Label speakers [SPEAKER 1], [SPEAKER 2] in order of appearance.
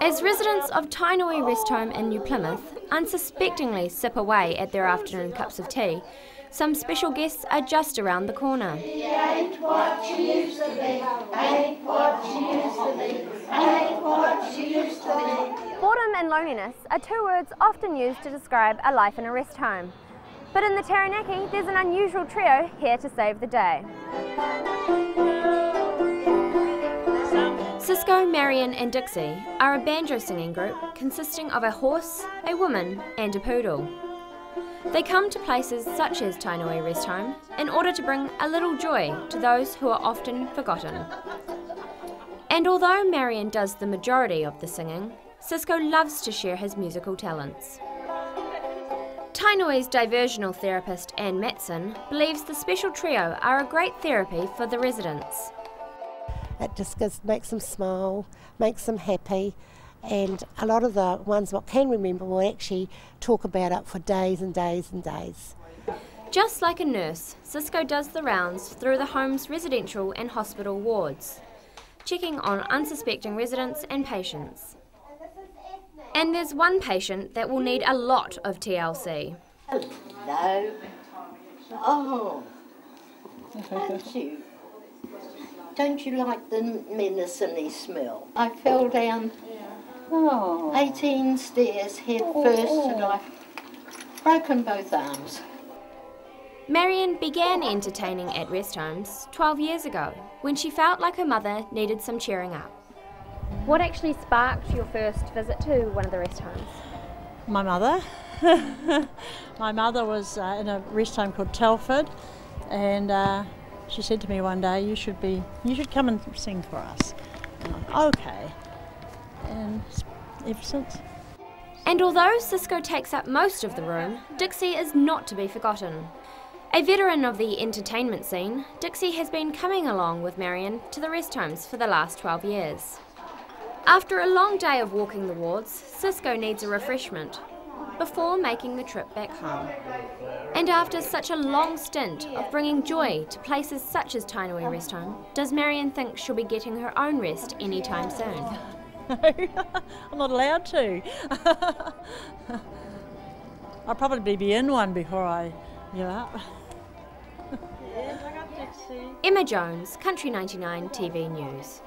[SPEAKER 1] As residents of Tainui Rest Home in New Plymouth unsuspectingly sip away at their afternoon cups of tea, some special guests are just around the corner.
[SPEAKER 2] Boredom and loneliness are two words often used to describe a life in a rest home. But in the Taranaki, there's an unusual trio here to save the day.
[SPEAKER 1] Cisco, Marion, and Dixie are a banjo singing group consisting of a horse, a woman, and a poodle. They come to places such as Tainui Rest Home in order to bring a little joy to those who are often forgotten. And although Marion does the majority of the singing, Cisco loves to share his musical talents. Tainui's diversional therapist Anne Matson believes the special trio are a great therapy for the residents.
[SPEAKER 3] It just gives, makes them smile, makes them happy, and a lot of the ones what can remember will actually talk about it for days and days and days.
[SPEAKER 1] Just like a nurse, Cisco does the rounds through the home's residential and hospital wards, checking on unsuspecting residents and patients. And there's one patient that will need a lot of TLC.
[SPEAKER 4] Hello. Oh, don't you? Don't you like the menacing smell? I fell down
[SPEAKER 5] Oh.
[SPEAKER 4] 18 stairs head first and I've broken both arms.
[SPEAKER 1] Marion began entertaining at rest homes 12 years ago when she felt like her mother needed some cheering up.
[SPEAKER 2] What actually sparked your first visit to one of the rest homes?
[SPEAKER 5] My mother. My mother was uh, in a rest home called Telford, and uh, she said to me one day, "You should be, you should come and sing for us." And I'm, okay. And ever since.
[SPEAKER 1] And although Cisco takes up most of the room, Dixie is not to be forgotten. A veteran of the entertainment scene, Dixie has been coming along with Marion to the rest homes for the last 12 years. After a long day of walking the wards, Cisco needs a refreshment before making the trip back home. And after such a long stint of bringing joy to places such as Tainui Rest Home, does Marion think she'll be getting her own rest anytime soon?
[SPEAKER 5] No, I'm not allowed to. I'll probably be in one before I give up.
[SPEAKER 1] Emma Jones, Country 99 TV News.